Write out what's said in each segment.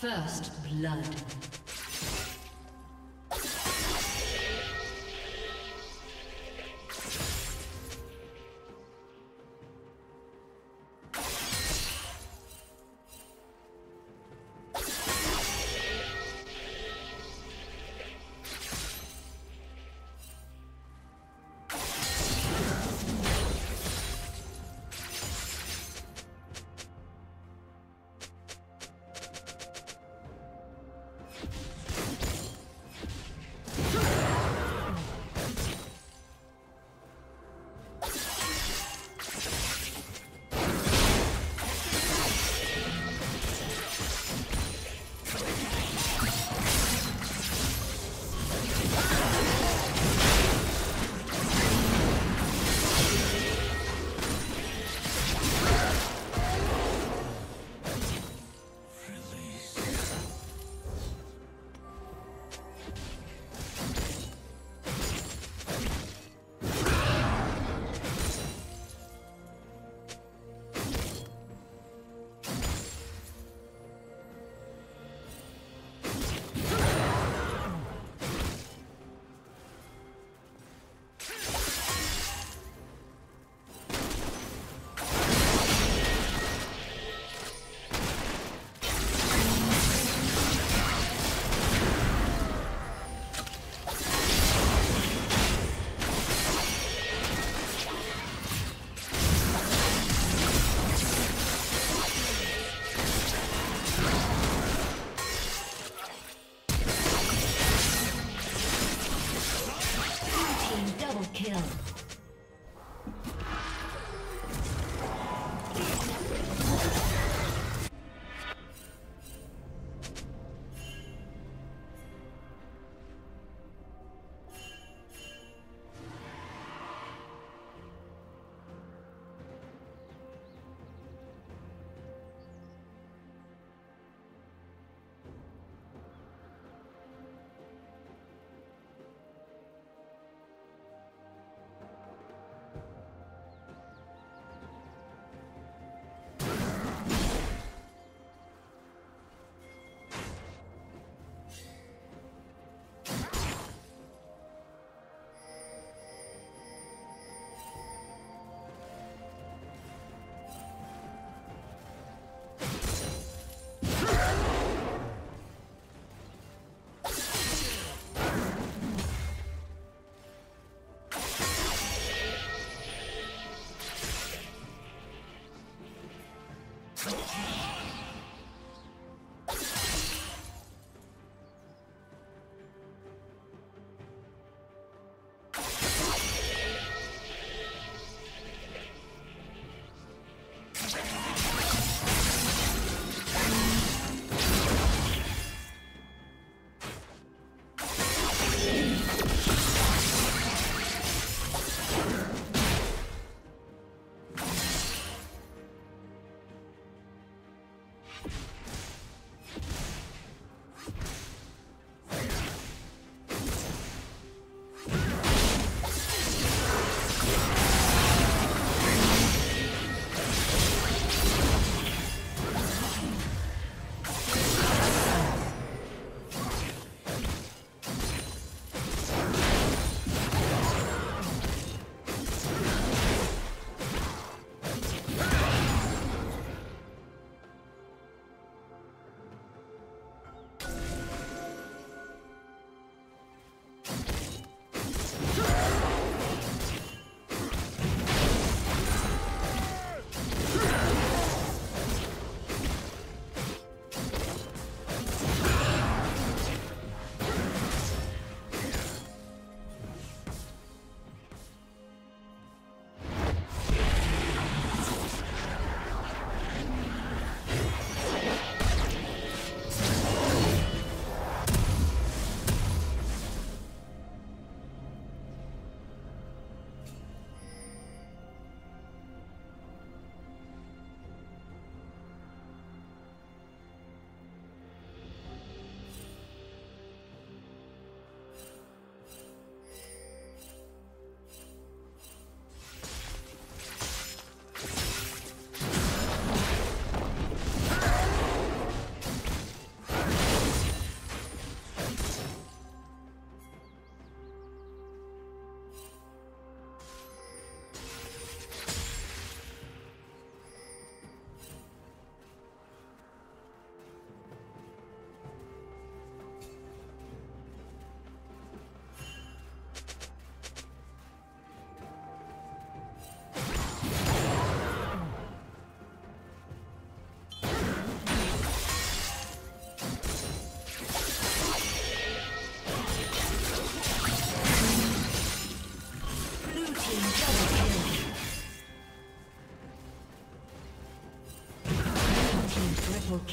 First blood.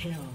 Kill.